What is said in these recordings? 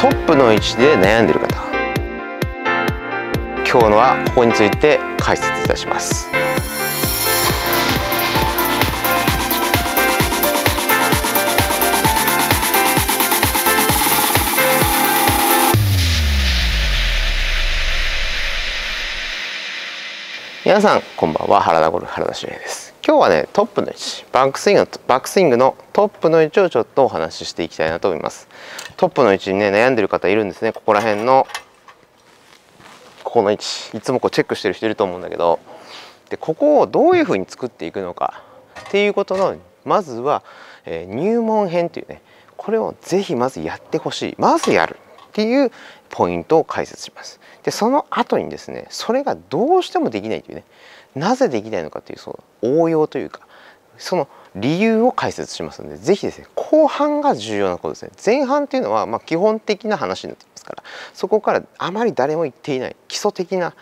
トップの位置で悩んでいる方。今日のはここについて解説いたします。皆さんこんばんは。原田ゴルフ原田修平です。今日はねトップの位置バックスイングのバックスイングのトップの位置をちょっとお話ししていきたいなと思います。トップの位置にね悩んでる方いるんですね。ここら辺のここの位置。いつもこうチェックしてる人いると思うんだけど。でここをどういうふうに作っていくのか。っていうことのまずは、えー、入門編というね。これをぜひまずやってほしい。まずやるっていうポイントを解説します。でその後にですねそれがどうしてもできないというねなぜできないのかというその応用というかその理由を解説しますので是非ですね後半が重要なことですね。前半っていうのはま基本的な話になっていますからそこからあまり誰も言っていない基礎的な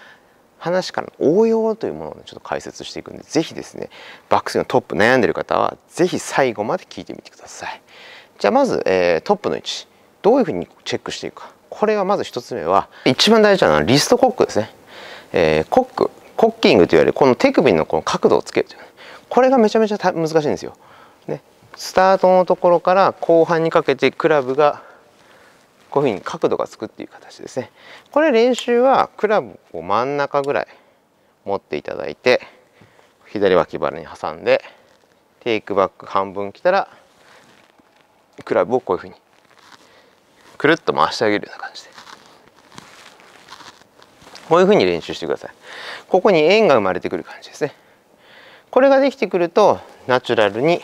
話からの応用というものを、ね、ちょっと解説していくんで是非ですねバックスイングのトップ悩んでる方は是非最後まで聞いてみてください。じゃあまず、えー、トップの位置。どういうふうにチェックしていくか。これはまず1つ目は一番大事なのはリストコックですね、えー、コックコッキングといわれるこの手首のこの角度をつけるこれがめちゃめちゃ難しいんですよ。ね、スタートのところから後半にかけてクラブがこういうふうに角度がつくっていう形ですね。これ練習はクラブを真ん中ぐらい持っていただいて左脇腹に挟んでテイクバック半分来たらクラブをこういうふうにくるっと回してあげるような感じで。こういうふうに練習してください。ここに円が生まれてくる感じですね。これができてくるとナチュラルに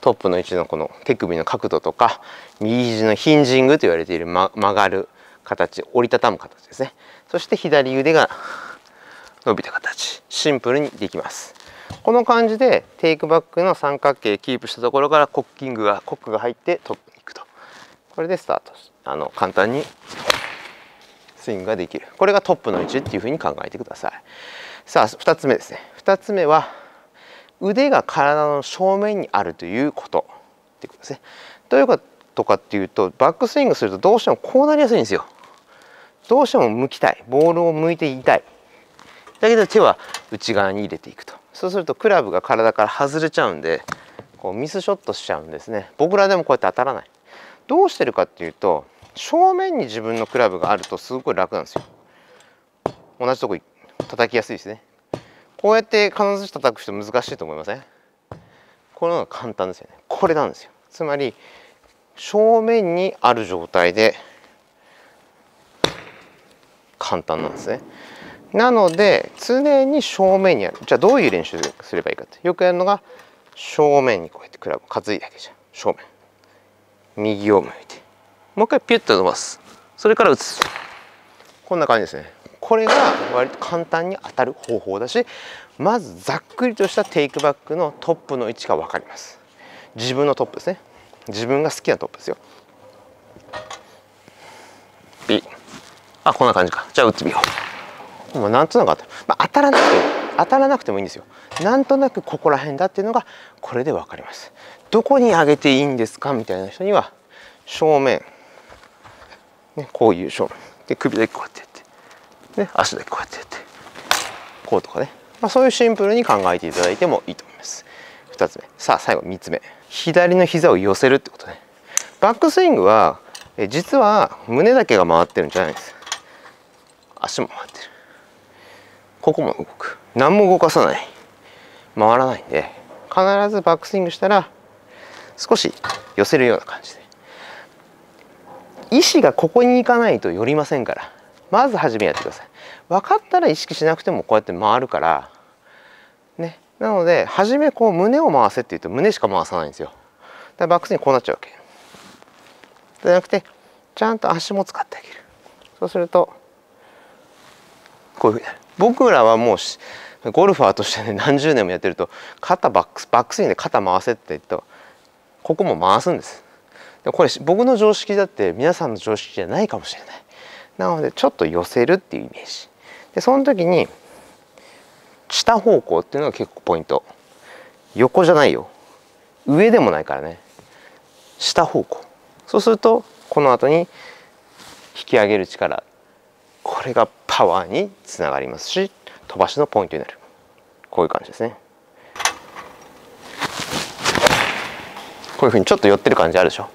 トップの位置のこの手首の角度とか右肘のヒンジングと言われている、ま、曲がる形折りたたむ形ですね。そして左腕が伸びた形。シンプルにできます。この感じでテイクバックの三角形キープしたところからコッキングがコックが入ってトップこれでスタートあの簡単にスイングができる。これがトップの位置っていうふうに考えてください。さあ2つ目ですね。2つ目は腕が体の正面にあるということっていうことですね。どういうことかっていうとバックスイングするとどうしてもこうなりやすいんですよ。どうしても向きたい。ボールを向いていたい。だけど手は内側に入れていくと。そうするとクラブが体から外れちゃうんでこうミスショットしちゃうんですね。僕らでもこうやって当たらない。どうしてるかっていうと正面に自分のクラブがあるとすごい楽なんですよ。同じとこ叩きやすいですね。こうやって金槌叩く人難しいと思いません？この簡単ですよね。これなんですよ。つまり正面にある状態で簡単なんですね。なので常に正面にある。じゃあどういう練習すればいいかって。よくやるのが正面にこうやってクラブ担いだけじゃん。正面。右を向いて。もう一回ピュッと伸ばす。それから打つ。こんな感じですね。これが割と簡単に当たる方法だしまずざっくりとしたテイクバックのトップの位置が分かります。自分のトップですね。自分が好きなトップですよ。B あこんな感じか。じゃあ打ってみよう。もうなんとなく当たる、まあ、当たらなくて当たらなくてもいいんですよ。なんとなくここら辺だっていうのがこれで分かります。どこに上げていいんですかみたいな人には正面ね、こういう正面。で首だけこうやってやってね、足だけこうやってやってこうとかね、まあ、そういうシンプルに考えていただいてもいいと思います。2つ目。さあ最後3つ目。左の膝を寄せるってことね。バックスイングは実は胸だけが回ってるんじゃないです。足も回ってる。ここも動く。何も動かさない。回らないんで必ずバックスイングしたら少し寄せるような感じで。意思がここに行かないと寄りませんから。まず初めやってください。分かったら意識しなくてもこうやって回るから。ね。なので初めこう胸を回せって言うと胸しか回さないんですよ。だからバックスにこうなっちゃうわけ。じゃなくてちゃんと足も使ってあげる。そうするとこういうふうになる。僕らはもうゴルファーとしてね何十年もやってると肩バックスバックスインで肩回せって言うとここも回すんです。でこれ僕の常識だって皆さんの常識じゃないかもしれない。なのでちょっと寄せるっていうイメージ。でその時に下方向っていうのが結構ポイント。横じゃないよ。上でもないからね。下方向。そうするとこの後に引き上げる力。これがパワーにつながりますし飛ばしのポイントになる。こういう感じですね。こういうふうにちょっと寄ってる感じあるでしょ。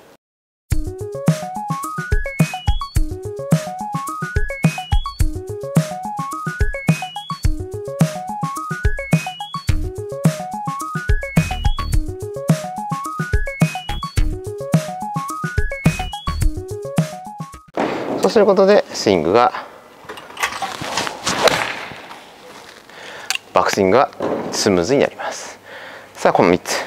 そうすることでスイングがバックスイングがスムーズになります。さあこの3つ。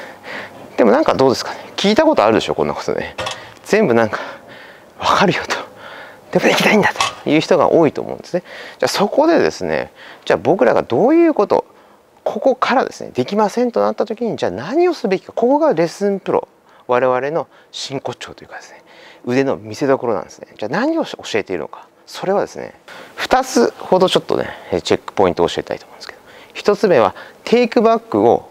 でもなんかどうですかね。聞いたことあるでしょこんなことね。全部なんか分かるよと。でもできないんだという人が多いと思うんですね。じゃあそこでですねじゃあ僕らがどういうことここからですねできませんとなった時にじゃあ何をすべきか。ここがレッスンプロ。我々の真骨頂というかですね腕の見せ所なんですね。じゃあ何を教えているのか。それはですね2つほどちょっとねチェックポイントを教えたいと思うんですけど。1つ目はテイクバックを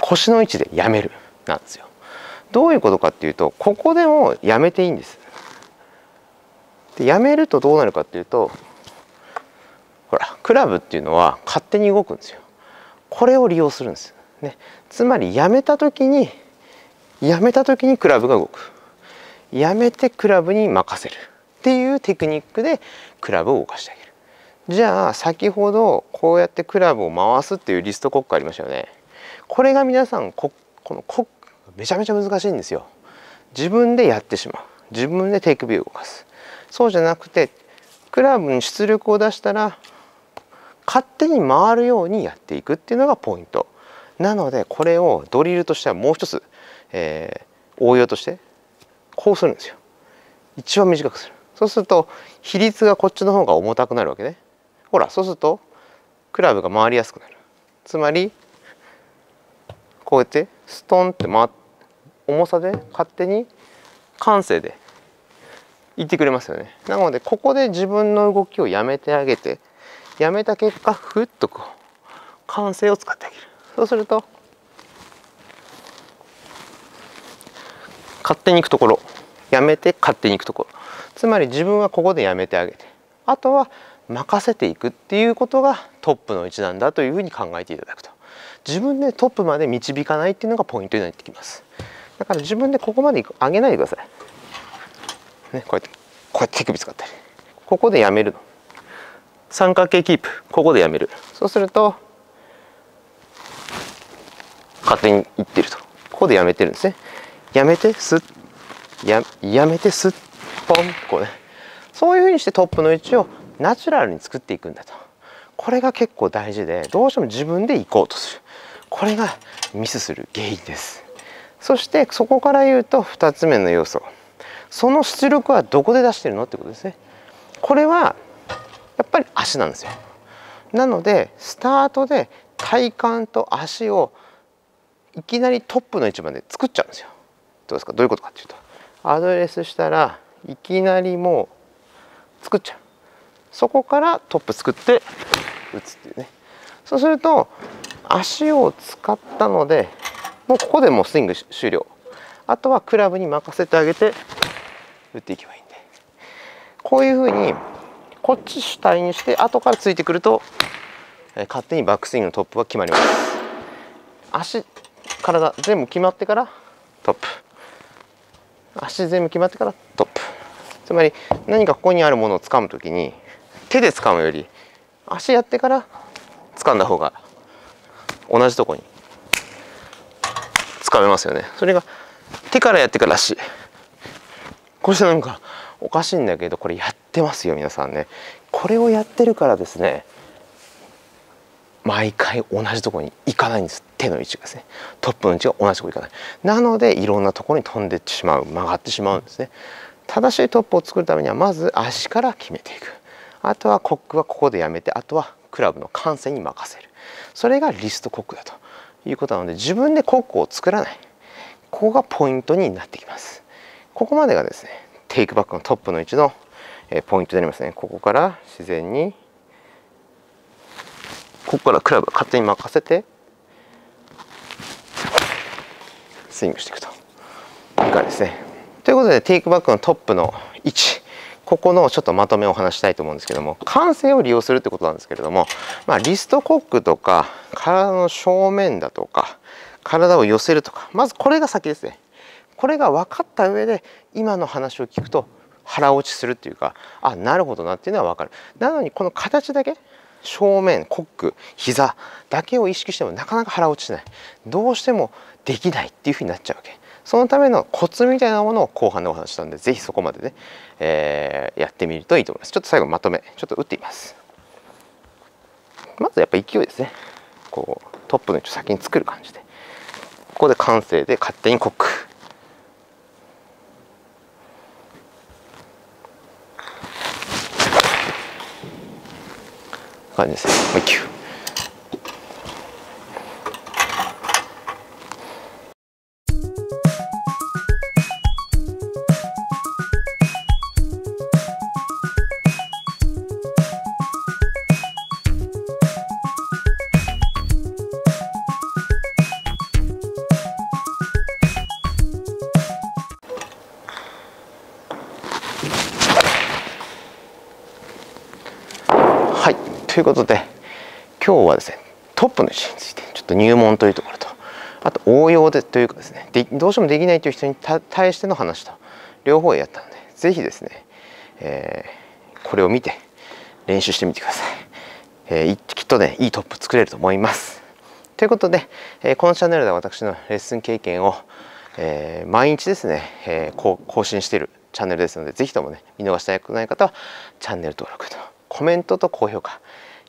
腰の位置でやめるなんですよ。どういうことかっていうとここでもやめていいんです。でやめるとどうなるかっていうとほらクラブっていうのは勝手に動くんですよ。これを利用するんです、ね、つまりやめた時にやめた時にクラブが動く。やめてクラブに任せる。っていうテクニックでクラブを動かしてあげる。じゃあ先ほどこうやってクラブを回すっていうリストコックありましたよね。これが皆さんここのコッめちゃめちゃ難しいんですよ。自分でやってしまう。自分で手首を動かす。そうじゃなくてクラブに出力を出したら勝手に回るようにやっていくっていうのがポイント。なのでこれをドリルとしてはもう一つ、えー、応用としてこうするんですよ。一番短くする。そうすると比率がこっちの方が重たくなるわけね。ほらそうするとクラブが回りやすくなる。つまりこうやってストンって回重さで勝手に感性で言ってくれますよね。なのでここで自分の動きをやめてあげてやめた結果ふっとこう感性を使ってあげる。そうすると勝手に行くところやめて勝手に行くところ。つまり自分はここでやめてあげてあとは任せていくっていうことがトップの位置なんだというふうに考えていただくと。自分でトップまで導かないっていうのがポイントになってきます。だから自分でここまで上げないでください、ね、こうやってこうやって手首使ったり。ここでやめるの。三角形キープ。ここでやめる。そうすると勝手にいってると。ここでやめてるんですね。やめてすっややめてすっポンこうね。そういうふうにしてトップの位置をナチュラルに作っていくんだと。これが結構大事でどうしても自分で行こうとする。これがミスする原因ですそしてそこから言うと2つ目の要素。その出力はどこで出してるのってことですね。これはやっぱり足なんですよ。なのでスタートで体幹と足をいきなりトップの位置まで作っちゃうんですよ。どうですか？どういうことかっていうと。アドレスしたらいきなりもう作っちゃう。そこからトップ作って打つっていうね。そうすると足を使ったのでもうここでもうスイング終了。あとはクラブに任せてあげて打っていけばいいんで。こういうふうにこっち主体にして後からついてくると、勝手にバックスイングのトップは決まります。足体全部決まってからトップ。足全部決まってからトップ。つまり何かここにあるものを掴む時に手で掴むより足やってから掴んだ方が同じとこに掴めますよね。それが手からやってから足これなんかおかしいんだけどこれやってますよ皆さんね。これをやってるからですね毎回同じとこに行かないんです。手の位置がですね。トップの位置が同じとこに行かない。なのでいろんなとこに飛んでってしまう曲がってしまうんですね。正しいトップを作るためにはまず足から決めていく。あとはコックはここでやめてあとはクラブの感性に任せる。それがリストコックだと。いうことなので自分でコックを作らない。ここがポイントになってきます。ここまでがですねテイクバックのトップの位置のポイントになりますね。ここから自然にここからクラブ勝手に任せてスイングしていくと。いい感じですね。ということでテイクバックのトップの位置ここのちょっとまとめをお話したいと思うんですけども感性を利用するってことなんですけれども、まあ、リストコックとか体の正面だとか体を寄せるとかまずこれが先ですね。これが分かった上で今の話を聞くと腹落ちするっていうかあなるほどなっていうのは分かる。なのにこの形だけ正面コック膝だけを意識してもなかなか腹落ちしない。どうしてもできないっていうふうになっちゃうわけ。そのためのコツみたいなものを後半でお話したんで是非そこまでね、えー、やってみるといいと思います。ちょっと最後まとめ。ちょっと打ってみます。まずやっぱ勢いですね。こうトップの位置を先に作る感じで。ここで完成で勝手にコック。感じですね。もう一球。ということで今日はですねトップの位置についてちょっと入門というところとあと応用でというかですねでどうしてもできないという人に対しての話と両方やったので是非ですね、えー、これを見て練習してみてください、えー、きっとねいいトップ作れると思います。ということで、えー、このチャンネルでは私のレッスン経験を、え毎日ですね、え更新しているチャンネルですので是非ともね見逃したくない方はチャンネル登録とコメントと高評価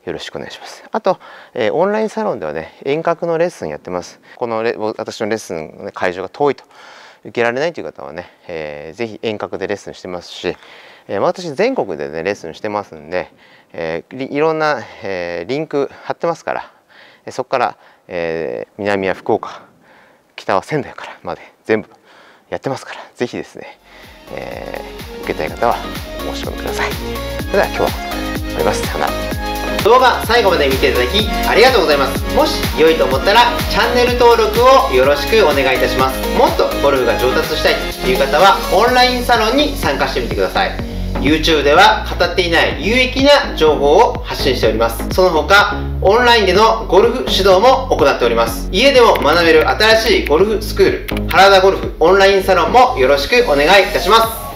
よろしくお願いします。あと、えー、オンラインサロンではね、遠隔のレッスンやってます。このレ私のレッスンの会場が遠いと受けられないという方はね、えー、ぜひ遠隔でレッスンしてますし、えー、私全国でねレッスンしてますんで、えー、いろんな、えー、リンク貼ってますから、そこから、えー、南は福岡、北は仙台からまで全部やってますから、ぜひですね、えー、受けたい方はお申し込みください。それでは今日はここまで終わります。さよなら。動画最後まで見ていただきありがとうございます。もし良いと思ったらチャンネル登録をよろしくお願いいたします。もっとゴルフが上達したいという方はオンラインサロンに参加してみてください。YouTube では語っていない有益な情報を発信しております。その他オンラインでのゴルフ指導も行っております。家でも学べる新しいゴルフスクール原田ゴルフオンラインサロンもよろしくお願いいたします。